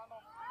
La